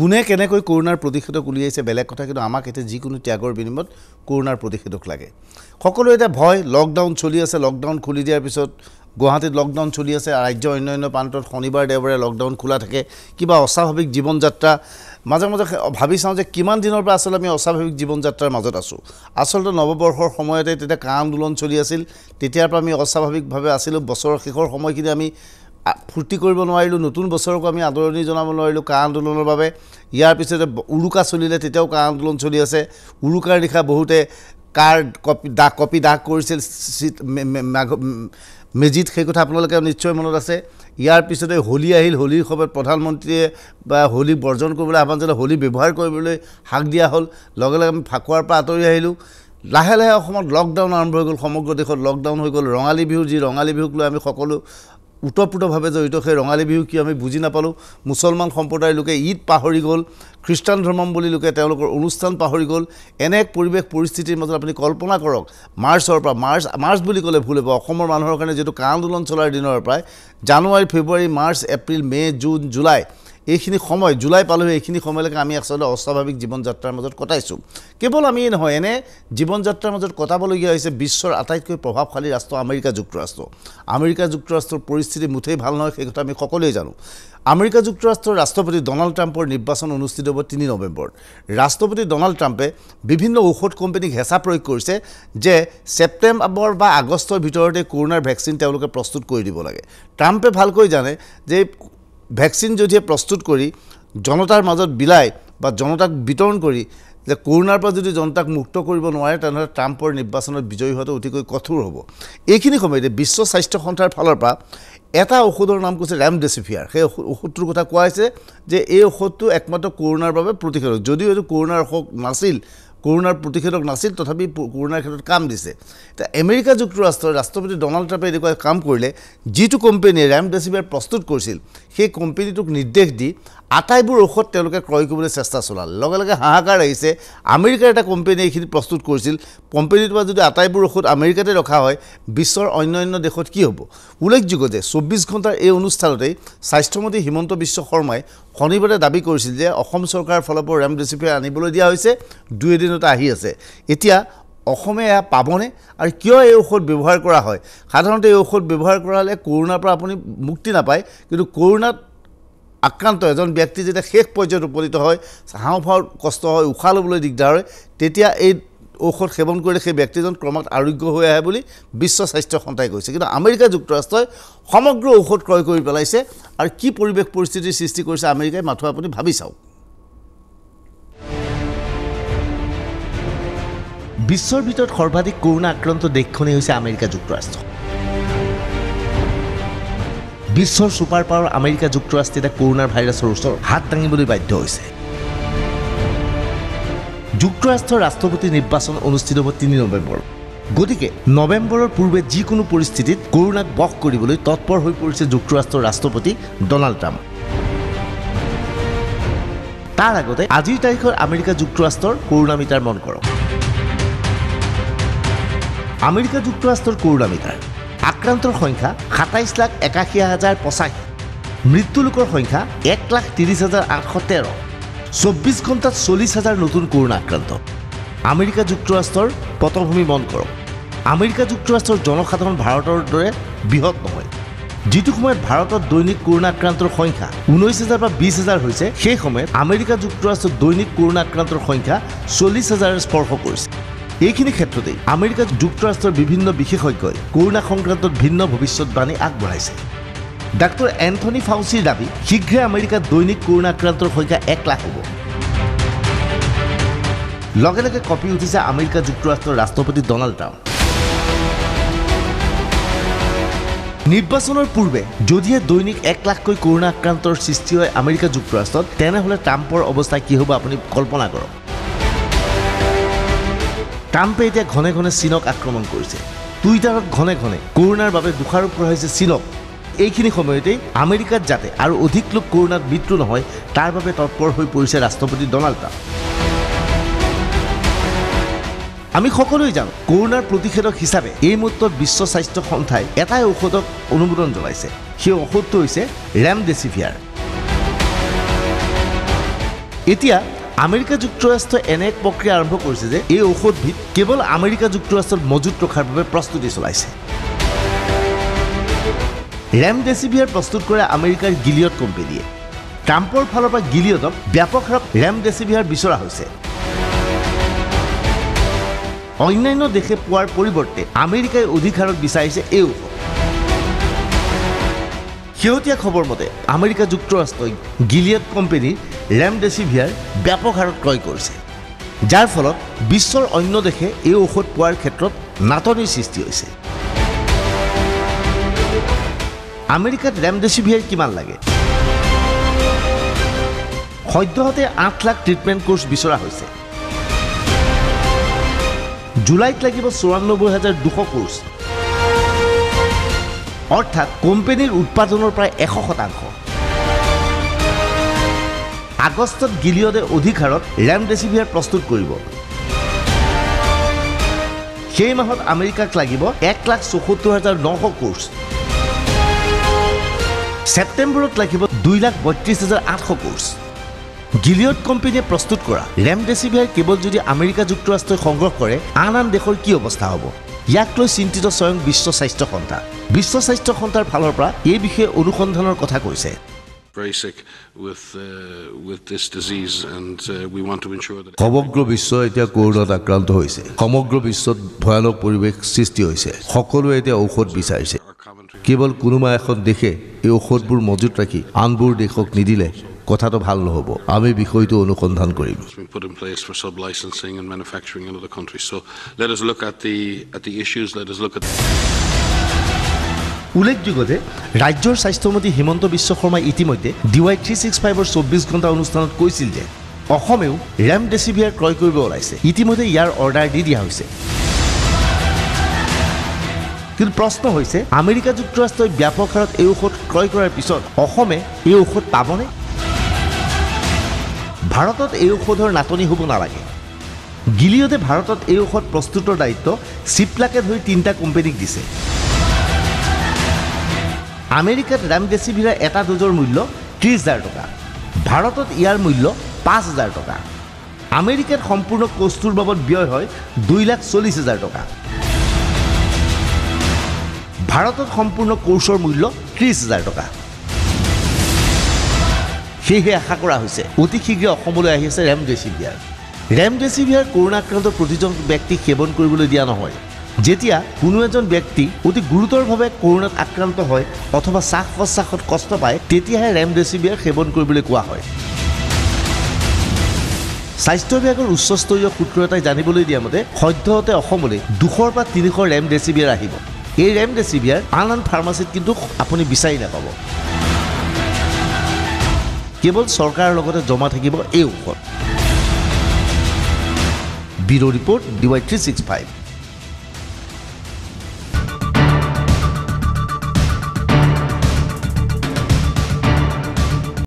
কোনে কেনেকৈ কৰোণাৰ প্ৰতিষেধক উলিয়াইছে বেলেগ কথা কিন্তু আমাক এতিয়া যিকোনো ত্যাগৰ বিনিময়ত কৰোণাৰ প্ৰতিষেধক লাগে। সকলোৱে এতিয়া ভয় লকডাউন চলি আছে লকডাউন খুলি দিয়াৰ পিছত গুৱাহাটীত লকডাউন চলি আছে ৰাজ্যৰ অন্য অন্য প্ৰান্তত শনিবাৰ দেওবাৰে লকডাউন খোলা থাকে কিবা অস্বাভাৱিক জীৱন যাত্ৰা মাজে মাজে ভাবি চাওঁ যে কিমান দিনৰ পৰা আচলতে আমি অস্বাভাৱিক জীৱন যাত্ৰাৰ মাজত আছোঁ। আচলতে নৱবৰ্ষৰ সময়তে তেতিয়া কা আন্দোলন চলি আছিল তেতিয়াৰ পৰা আমি অস্বাভাৱিকভাৱে আছিলোঁ বছৰৰ শেষৰ সময়খিনি আমি ফূৰ্তি কৰিব নোৱাৰিলোঁ নতুন বছৰকো আমি আদৰণি জনাব নোৱাৰিলোঁ কা আন্দোলনৰ বাবে। ইয়াৰ পিছতে উৰুকা চলিলে তেতিয়াও কা আন্দোলন চলি আছে। উৰুকাৰ নিশা বহুতে কাৰ কপি দাগ কপি দাগ কৰিছিল মেজিত সেই কথা আপোনালোকে নিশ্চয় মনত আছে। ইয়াৰ পিছতে হোলী আহিল হোলীৰ সময়ত প্ৰধানমন্ত্ৰীয়ে বা হোলী বৰ্জন কৰিবলৈ আহ্বান জনাই হোলী ব্যৱহাৰ কৰিবলৈ হাক দিয়া হ'ল। লগে লগে আমি ফাকুৱাৰ পৰা আঁতৰি আহিলোঁ। লাহে লাহে অসমত লকডাউন আৰম্ভ হৈ গ'ল সমগ্ৰ দেশত লকডাউন হৈ গ'ল। ৰঙালী বিহু যি ৰঙালী বিহুক লৈ আমি সকলো ওতঃপ্ৰোতভাৱে জড়িত। সেই ৰঙালী বিহু কি আমি বুজি নাপালোঁ। মুছলমান সম্প্ৰদায়ৰ লোকে ঈদ পাহৰি গ'ল। খ্ৰীষ্টান ধৰ্ম বুলি লোকে তেওঁলোকৰ অনুষ্ঠান পাহৰি গ'ল। এনে এক পৰিৱেশ পৰিস্থিতিৰ মাজত আপুনি কল্পনা কৰক মাৰ্চৰ পৰা মাৰ্চ মাৰ্চ বুলি ক'লে ভুল হ'ব। অসমৰ মানুহৰ কাৰণে যিটো কা আন্দোলন চলাৰ দিনৰ পৰাই জানুৱাৰী ফেব্ৰুৱাৰী মাৰ্চ এপ্ৰিল মে' জুন জুলাই। এইখিনি সময় জুলাই পালোহি এইখিনি সময়লৈকে আমি আচলতে অস্বাভাৱিক জীৱন যাত্ৰাৰ মাজত কটাইছোঁ। কেৱল আমি নহয় এনে জীৱন যাত্ৰাৰ মাজত কটাবলগীয়া হৈছে বিশ্বৰ আটাইতকৈ প্ৰভাৱশালী ৰাষ্ট্ৰ আমেৰিকা যুক্তৰাষ্ট্ৰ। আমেৰিকা যুক্তৰাষ্ট্ৰৰ পৰিস্থিতি মুঠেই ভাল নহয় সেই কথা আমি সকলোৱে জানো। আমেৰিকা যুক্তৰাষ্ট্ৰৰ ৰাষ্ট্ৰপতি ডনাল্ড ট্ৰাম্পৰ নিৰ্বাচন অনুষ্ঠিত হ'ব তিনি নৱেম্বৰত ৰাষ্ট্ৰপতি ডনাল্ড ট্ৰাম্পে বিভিন্ন ঔষধ কোম্পানীক হেঁচা প্ৰয়োগ কৰিছে যে ছেপ্টেম্বৰ বা আগষ্টৰ ভিতৰতে কৰোণাৰ ভেকচিন তেওঁলোকে প্ৰস্তুত কৰি দিব লাগে। ট্ৰাম্পে ভালকৈ জানে যে ভেকচিন যদিহে প্ৰস্তুত কৰি জনতাৰ মাজত বিলাই বা জনতাক বিতৰণ কৰি যে কৰোণাৰ পৰা যদি জনতাক মুক্ত কৰিব নোৱাৰে তেনেহ'লে ট্ৰাম্পৰ নিৰ্বাচনত বিজয়ী হোৱাটো অতিকৈ কঠোৰ হ'ব। এইখিনি সময়তে বিশ্ব স্বাস্থ্য সংস্থাৰ ফালৰ পৰা এটা ঔষধৰ নাম কৈছে ৰেমডেচিভিয়াৰ সেই ঔষধটোৰ কথা কোৱা হৈছে যে এই ঔষধটো একমাত্ৰ কৰোণাৰ বাবে প্ৰতিষেধক। যদিও এইটো কৰোণাৰ ঔষধ নাছিল কৰোণাৰ প্ৰতিষেধক নাছিল তথাপি কৰোণাৰ ক্ষেত্ৰত কাম দিছে। এতিয়া আমেৰিকা যুক্তৰাষ্ট্ৰৰ ৰাষ্ট্ৰপতি ডনাল্ড ট্ৰাম্পে এনেকুৱা কাম কৰিলে যিটো কোম্পেনীয়ে ৰেমডেচিভিয়াৰ প্ৰস্তুত কৰিছিল সেই কোম্পেনীটোক নিৰ্দেশ দি আটাইবোৰ ঔষধ তেওঁলোকে ক্ৰয় কৰিবলৈ চেষ্টা চলালে। লগে লগে হাহাকাৰ আহিছে আমেৰিকাৰ এটা কোম্পেনীয়ে এইখিনি প্ৰস্তুত কৰিছিল। কোম্পেনীটোৰ পৰা যদি আটাইবোৰ ঔষধ আমেৰিকাতে ৰখা হয় বিশ্বৰ অন্য অন্য দেশত কি হ'ব? উল্লেখযোগ্য যে চৌব্বিছ ঘণ্টাৰ এই অনুষ্ঠানতেই স্বাস্থ্যমন্ত্ৰী হিমন্ত বিশ্ব শৰ্মাই শনিবাৰে দাবী কৰিছিল যে অসম চৰকাৰৰ ফালৰ পৰা ৰেমডেচিভিয়াৰ আনিবলৈ দিয়া হৈছে দুই এদিনতে আহি আছে। এতিয়া অসমে এয়া পাবনে আৰু কিয় এই ঔষধ ব্যৱহাৰ কৰা হয়? সাধাৰণতে এই ঔষধ ব্যৱহাৰ কৰা হ'লে কৰোণাৰ পৰা আপুনি মুক্তি নাপায় কিন্তু কৰোণাত আক্ৰান্ত এজন ব্যক্তি যেতিয়া শেষ পৰ্যায়ত উপনীত হয় হাওঁফাওৰ কষ্ট হয় উশাহ ল'বলৈ দিগদাৰ হয় তেতিয়া এই ঔষধ সেৱন কৰিলে সেই ব্যক্তিজন ক্ৰমাৎ আৰোগ্য হৈ আহে বুলি বিশ্ব স্বাস্থ্য সংস্থাই কৈছে। কিন্তু আমেৰিকা যুক্তৰাষ্ট্ৰই সমগ্ৰ ঔষধ ক্ৰয় কৰি পেলাইছে আৰু কি পৰিৱেশ পৰিস্থিতিৰ সৃষ্টি কৰিছে আমেৰিকাই মাথো আপুনি ভাবি চাওক। বিশ্বৰ ভিতৰত সৰ্বাধিক কৰোণা আক্ৰান্ত দেশখনেই হৈছে আমেৰিকা যুক্তৰাষ্ট্ৰ। বিশ্বৰ ছুপাৰ পাৱাৰ আমেৰিকা যুক্তৰাষ্ট্ৰে এতিয়া কৰোণাৰ ভাইৰাছৰ ওচৰত হাত দাঙিবলৈ বাধ্য হৈছে। যুক্তৰাষ্ট্ৰৰ ৰাষ্ট্ৰপতি নিৰ্বাচন অনুষ্ঠিত হ'ব তিনি নৱেম্বৰ। গতিকে নৱেম্বৰৰ পূৰ্বে যিকোনো পৰিস্থিতিত কৰোণাক বশ কৰিবলৈ তৎপৰ হৈ পৰিছে যুক্তৰাষ্ট্ৰৰ ৰাষ্ট্ৰপতি ডনাল্ড ট্ৰাম্প। তাৰ আগতে আজিৰ তাৰিখত আমেৰিকা যুক্তৰাষ্ট্ৰৰ কৰোণা মিটাৰ মন কৰক। আমেৰিকা যুক্তৰাষ্ট্ৰৰ কৰোণা মিটাৰ আক্ৰান্তৰ সংখ্যা সাতাইছ লাখ একাশী হাজাৰ পঁচাশী মৃত্যু লোকৰ সংখ্যা এক লাখ ত্ৰিছ হাজাৰ আঠশ তেৰ চৌব্বিছ ঘণ্টাত চল্লিছ হাজাৰ নতুন কৰোণা আক্ৰান্ত। আমেৰিকা যুক্তৰাষ্ট্ৰৰ পটভূমি মন কৰক। আমেৰিকা যুক্তৰাষ্ট্ৰৰ জনসাধাৰণ ভাৰতৰ দৰে বৃহৎ নহয়। যিটো সময়ত ভাৰতত দৈনিক কৰোণা আক্ৰান্তৰ সংখ্যা ঊনৈছ হাজাৰ বা বিছ হাজাৰ হৈছে সেই সময়ত আমেৰিকা যুক্তৰাষ্ট্ৰত দৈনিক কৰোণা আক্ৰান্তৰ সংখ্যা চল্লিছ হাজাৰে স্পৰ্শ কৰিছে। এইখিনি ক্ষেত্ৰতেই আমেৰিকা যুক্তৰাষ্ট্ৰৰ বিভিন্ন বিশেষজ্ঞই কৰোণা সংক্ৰান্তত ভিন্ন ভৱিষ্যতবাণী আগবঢ়াইছে। ডাক্তৰ এন্থনী ফাউচিৰ দাবী শীঘ্ৰে আমেৰিকাত দৈনিক কৰোণা আক্ৰান্তৰ সংখ্যা এক লাখ হ'ব। লগে লগে কঁপি উঠিছে আমেৰিকা যুক্তৰাষ্ট্ৰৰ ৰাষ্ট্ৰপতি ডনাল্ড ট্ৰাম্প। নিৰ্বাচনৰ পূৰ্বে যদিহে দৈনিক এক লাখকৈ কৰোণা আক্ৰান্তৰ সৃষ্টি হয় আমেৰিকা যুক্তৰাষ্ট্ৰত তেনেহ'লে ট্ৰাম্পৰ অৱস্থা কি হ'ব আপুনি কল্পনা কৰক। ট্ৰাম্পে এতিয়া ঘনে ঘনে চীনক আক্ৰমণ কৰিছে। টুইটাৰত ঘনে ঘনে কৰোণাৰ বাবে দোষাৰোপ কৰা হৈছে চীনক। এইখিনি সময়তেই আমেৰিকাত যাতে আৰু অধিক লোক কৰোণাত মৃত্যু নহয় তাৰ বাবে তৎপৰ হৈ পৰিছে ৰাষ্ট্ৰপতি ডনাল্ড ট্ৰাম্প। আমি সকলোৱে জানো কৰোণাৰ প্ৰতিষেধক হিচাপে এই মুহূৰ্তত বিশ্ব স্বাস্থ্য সংস্থাই এটাই ঔষধক অনুমোদন জনাইছে। সেই ঔষধটো হৈছে ৰেমডেচিভিয়াৰ এতিয়া আমেৰিকা যুক্তৰাষ্ট্ৰই এনে এক প্ৰক্ৰিয়া আৰম্ভ কৰিছে যে এই ঔষধবিধ কেৱল আমেৰিকা যুক্তৰাষ্ট্ৰত মজুত ৰখাৰ বাবে প্ৰস্তুতি চলাইছে। ৰেমডেচিভিয়াৰ প্ৰস্তুত কৰে আমেৰিকাৰ গিলিয়ড কোম্পেনীয়ে। ট্ৰাম্পৰ ফালৰ পৰা গিলিয়ডক ব্যাপক হাৰত ৰেমডেচিভিয়াৰ বিচৰা হৈছে। অন্যান্য দেশে পোৱাৰ পৰিৱৰ্তে আমেৰিকাই অধিক হাৰত বিচাৰিছে এই ঔষধ শেহতীয়া খবৰ মতে আমেৰিকা যুক্তৰাষ্ট্ৰই গিলিয়ড কোম্পেনীৰ ৰেমডেচিভিয়াৰ ব্যাপক হাৰত ক্ৰয় কৰিছে যাৰ ফলত বিশ্বৰ অন্য দেশে এই ঔষধ পোৱাৰ ক্ষেত্ৰত নাটনিৰ সৃষ্টি হৈছে। আমেৰিকাত ৰেমডেচিভিয়াৰ কিমান লাগে? সদ্যহতে আঠ লাখ ট্ৰিটমেণ্ট কোৰ্চ বিচৰা হৈছে। জুলাইত লাগিব চৌৰান্নব্বৈ হাজাৰ দুশ কোৰ্চ। অৰ্থাৎ কোম্পানীৰ উৎপাদনৰ প্ৰায় এশ শতাংশ। আগষ্টত গিলিয়ডে অধিক হাৰত ৰেমডেচিভিয়াৰ প্ৰস্তুত কৰিব। সেই মাহত আমেৰিকাক লাগিব এক লাখ চৌসত্তৰ হাজাৰ নশ কোৰ্চ। ছেপ্টেম্বৰত লাগিব দুই লাখ বত্ৰিছ হাজাৰ আঠশ কোৰ্চ। গিলিয়ড কোম্পানীয়ে প্ৰস্তুত কৰা ৰেমডেচিভিয়াৰ কেৱল যদি আমেৰিকা যুক্তৰাষ্ট্ৰই সংগ্ৰহ কৰে আন আন দেশৰ কি অৱস্থা হ'ব? ইয়াক লৈ চিন্তিত স্বয়ং বিশ্ব স্বাস্থ্য সংস্থা বিশ্ব স্বাস্থ্য সংস্থাৰ ফালৰ পৰা এই বিষয়ে অনুসন্ধানৰ কথা কৈছে। Uh, uh. সমগ্ৰ বিশ্ব এতিয়া কৰোণাত আক্ৰান্ত হৈছে। সমগ্ৰ বিশ্বত ভয়ানক পৰিৱেশ সৃষ্টি হৈছে। সকলোৱে এতিয়া ঔষধ বিচাৰিছে। কেৱল কোনোবা এখন দেশে এই ঔষধবোৰ মজুত ৰাখি আনবোৰ দেশক নিদিলে কথাটো ভাল নহ'ব। আমি বিষয়টো অনুসন্ধান কৰিম. উল্লেখযোগ্য যে ৰাজ্যৰ স্বাস্থ্যমন্ত্ৰী হিমন্ত বিশ্ব শৰ্মাই ইতিমধ্যে ডি ৱাই থ্ৰী ছিক্স ফাইভৰ চৌব্বিছ ঘণ্টা অনুষ্ঠানত কৈছিল যে অসমেও ৰেমডেচিভিয়াৰ ক্ৰয় কৰিব ওলাইছে। ইতিমধ্যে ইয়াৰ অৰ্ডাৰ দি দিয়া হৈছে। কিন্তু প্ৰশ্ন হৈছে আমেৰিকা যুক্তৰাষ্ট্ৰই ব্যাপক হাৰত এই ঔষধ ক্ৰয় কৰাৰ পিছত অসমে এই ঔষধ পাবনে? ভাৰতত এই ঔষধৰ নাটনি হ'ব নালাগে। গিলিয়ডে ভাৰতত এই ঔষধ প্ৰস্তুতৰ দায়িত্ব চিপ্লাকে ধৰি তিনিটা কোম্পানীক দিছে। আমেৰিকাত ৰেমডেচিভিৰাৰ এটা ড'জৰ মূল্য ত্ৰিছ হাজাৰ টকা। ভাৰতত ইয়াৰ মূল্য পাঁচ হাজাৰ টকা। আমেৰিকাত সম্পূৰ্ণ কোৰ্চটোৰ বাবদ ব্যয় হয় দুই লাখ চল্লিছ হাজাৰ টকা। ভাৰতত সম্পূৰ্ণ কোৰ্চৰ মূল্য ত্ৰিছ হাজাৰ টকা। সেয়েহে আশা কৰা হৈছে। অতি শীঘ্ৰে অসমলৈ আহি আছে ৰেমডেচিভিয়াৰ ৰেমডেচিভিয়াৰ কৰোণাক্ৰান্ত প্ৰতিজন ব্যক্তিক সেৱন কৰিবলৈ দিয়া নহয়। যেতিয়া কোনো এজন ব্যক্তি অতি গুৰুতৰভাৱে কৰোণাত আক্ৰান্ত হয় অথবা শ্বাস প্ৰশ্বাসত কষ্ট পায় তেতিয়াহে ৰেমডেচিভিয়াৰ সেৱন কৰিবলৈ কোৱা হয়। স্বাস্থ্য বিভাগৰ উচ্চস্তৰীয় সূত্ৰ এটাই জানিবলৈ দিয়া মতে সদ্যহতে অসমলৈ দুশৰ পৰা তিনিশ ৰেমডেচিভিয়াৰ আহিব। এই ৰেমডেচিভিয়াৰ আন আন ফাৰ্মাচীত কিন্তু আপুনি বিচাৰি নাপাব। কেৱল চৰকাৰৰ লগতে জমা থাকিব এই ঔষধ bureau' report D Y three six five.